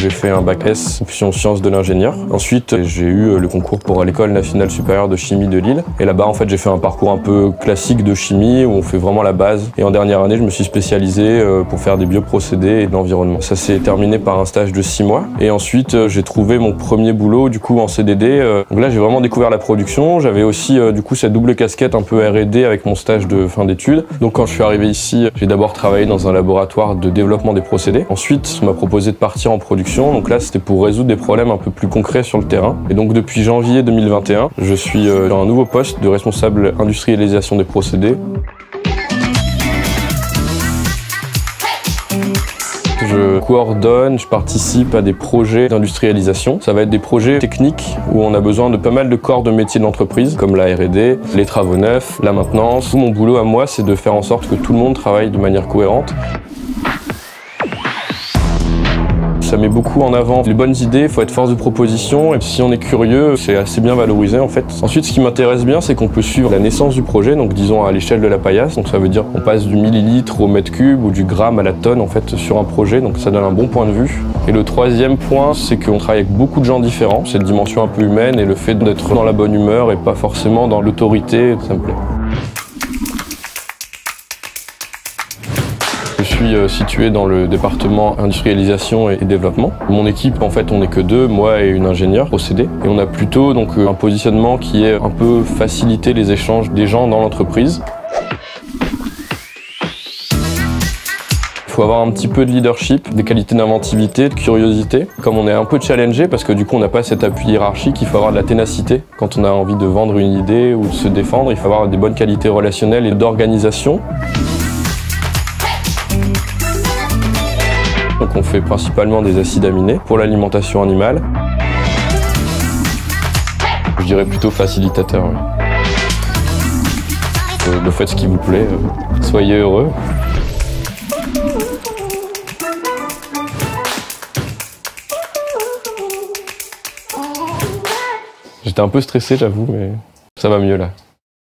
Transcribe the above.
J'ai fait un bac S, option sciences de l'ingénieur. Ensuite, j'ai eu le concours pour l'école nationale supérieure de chimie de Lille. Et là-bas, en fait, j'ai fait un parcours un peu classique de chimie où on fait vraiment la base. Et en dernière année, je me suis spécialisé euh, pour faire des bioprocédés et de l'environnement. Ça s'est terminé par un stage de six mois. Et ensuite, euh, j'ai trouvé mon premier boulot, du coup, en CDD. Euh. Donc là, j'ai vraiment découvert la production. J'avais aussi, du coup, cette double casquette un peu R&D avec mon stage de fin d'études. Donc quand je suis arrivé ici, j'ai d'abord travaillé dans un laboratoire de développement des procédés. Ensuite, on m'a proposé de partir en production. Donc là, c'était pour résoudre des problèmes un peu plus concrets sur le terrain. Et donc depuis janvier 2021, je suis dans un nouveau poste de responsable industrialisation des procédés. Je coordonne, je participe à des projets d'industrialisation. Ça va être des projets techniques où on a besoin de pas mal de corps de métiers de l'entreprise, comme la R&D, les travaux neufs, la maintenance. Tout mon boulot à moi, c'est de faire en sorte que tout le monde travaille de manière cohérente. Ça met beaucoup en avant les bonnes idées, il faut être force de proposition et si on est curieux, c'est assez bien valorisé en fait. Ensuite, ce qui m'intéresse bien, c'est qu'on peut suivre la naissance du projet, donc disons à l'échelle de la paillasse. Donc ça veut dire qu'on passe du millilitre au mètre cube ou du gramme à la tonne en fait sur un projet, donc ça donne un bon point de vue. Et le troisième point, c'est qu'on travaille avec beaucoup de gens différents, cette dimension un peu humaine et le fait d'être dans la bonne humeur et pas forcément dans l'autorité, ça me plaît. Suis euh, situé dans le département industrialisation et développement. Mon équipe, en fait, on n'est que deux, moi et une ingénieure procédé. Et on a plutôt donc euh, un positionnement qui est un peu faciliter les échanges des gens dans l'entreprise. Il faut avoir un petit peu de leadership, des qualités d'inventivité, de curiosité. Comme on est un peu challengé, parce que du coup on n'a pas cet appui hiérarchique, il faut avoir de la ténacité. Quand on a envie de vendre une idée ou de se défendre, il faut avoir des bonnes qualités relationnelles et d'organisation. Donc on fait principalement des acides aminés pour l'alimentation animale. Je dirais plutôt facilitateur. Euh, faites ce qui vous plaît, euh, soyez heureux. J'étais un peu stressé, j'avoue, mais ça va mieux là.